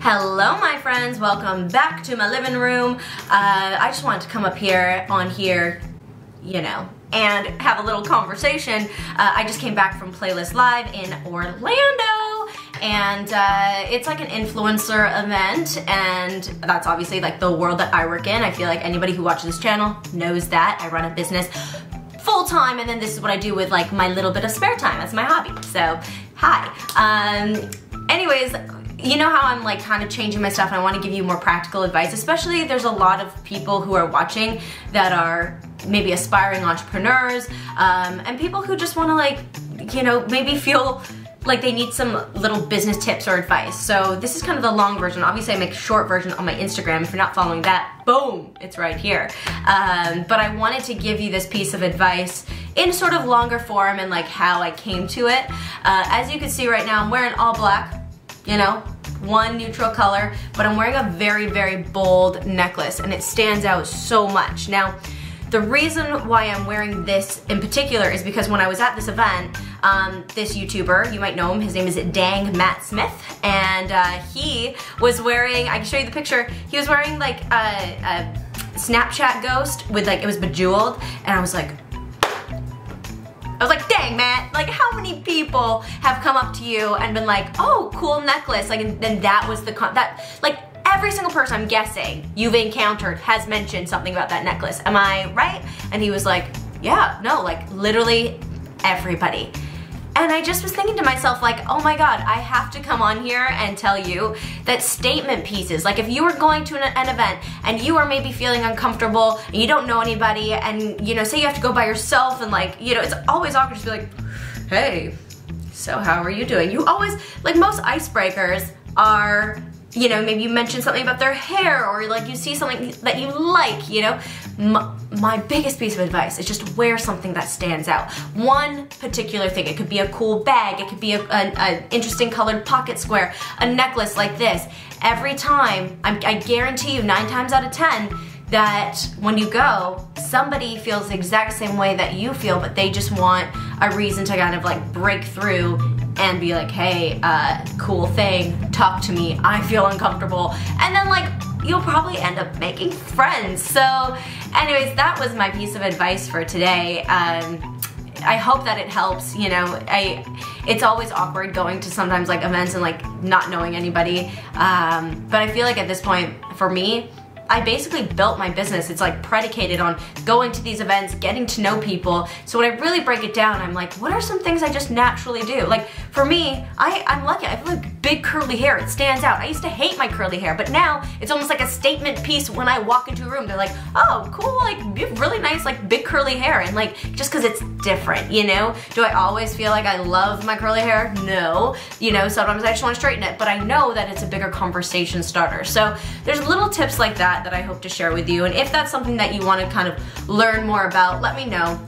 Hello my friends, welcome back to my living room. Uh, I just wanted to come up here on here, you know, and have a little conversation. Uh, I just came back from Playlist Live in Orlando and uh, it's like an influencer event and that's obviously like the world that I work in. I feel like anybody who watches this channel knows that. I run a business full time and then this is what I do with like my little bit of spare time as my hobby. So, hi. Um, anyways, you know how I'm like kind of changing my stuff and I want to give you more practical advice, especially there's a lot of people who are watching that are maybe aspiring entrepreneurs um, and people who just want to like, you know, maybe feel like they need some little business tips or advice. So this is kind of the long version. Obviously I make short version on my Instagram. If you're not following that, boom, it's right here. Um, but I wanted to give you this piece of advice in sort of longer form and like how I came to it. Uh, as you can see right now, I'm wearing all black you know, one neutral color, but I'm wearing a very, very bold necklace and it stands out so much. Now, the reason why I'm wearing this in particular is because when I was at this event, um, this YouTuber, you might know him, his name is Dang Matt Smith, and uh, he was wearing, I can show you the picture, he was wearing like a, a Snapchat ghost with like, it was bejeweled, and I was like, I was like, dang, Matt, like how many people have come up to you and been like, oh, cool necklace, like, and then that was the, con that, like, every single person I'm guessing you've encountered has mentioned something about that necklace. Am I right? And he was like, yeah, no, like literally everybody. And I just was thinking to myself like, oh my god, I have to come on here and tell you that statement pieces, like if you were going to an, an event and you are maybe feeling uncomfortable and you don't know anybody and you know, say you have to go by yourself and like, you know, it's always awkward to be like, hey, so how are you doing? You always, like most icebreakers are you know, maybe you mention something about their hair or like you see something that you like, you know. My, my, biggest piece of advice is just wear something that stands out. One particular thing. It could be a cool bag, it could be an interesting colored pocket square, a necklace like this. Every time, I'm, I guarantee you nine times out of 10, that when you go, somebody feels the exact same way that you feel, but they just want a reason to kind of like break through and be like, hey, uh, cool thing, talk to me, I feel uncomfortable. And then like, you'll probably end up making friends. So anyways, that was my piece of advice for today. Um, I hope that it helps, you know, I, it's always awkward going to sometimes like events and like not knowing anybody. Um, but I feel like at this point, for me, I basically built my business. It's like predicated on going to these events, getting to know people. So when I really break it down, I'm like, what are some things I just naturally do? Like for me, I, I'm lucky. I have like big curly hair. It stands out. I used to hate my curly hair, but now it's almost like a statement piece when I walk into a room. They're like, oh, cool, like you have really nice like big curly hair. And like, just cause it's different, you know? Do I always feel like I love my curly hair? No. You know, sometimes I just wanna straighten it, but I know that it's a bigger conversation starter. So there's little tips like that that I hope to share with you. And if that's something that you want to kind of learn more about, let me know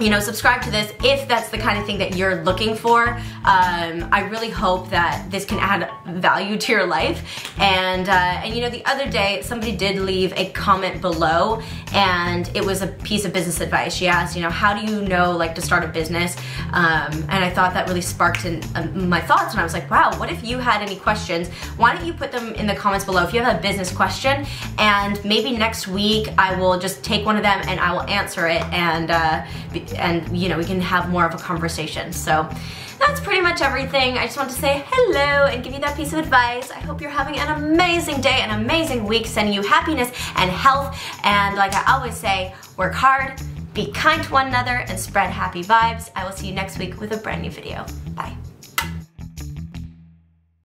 you know, subscribe to this if that's the kind of thing that you're looking for. Um, I really hope that this can add value to your life. And, uh, and you know, the other day, somebody did leave a comment below and it was a piece of business advice. She asked, you know, how do you know, like, to start a business? Um, and I thought that really sparked in, uh, my thoughts and I was like, wow, what if you had any questions? Why don't you put them in the comments below if you have a business question and maybe next week I will just take one of them and I will answer it and uh, and you know, we can have more of a conversation. So that's pretty much everything. I just want to say hello and give you that piece of advice. I hope you're having an amazing day, an amazing week, sending you happiness and health. And like I always say, work hard, be kind to one another, and spread happy vibes. I will see you next week with a brand new video. Bye.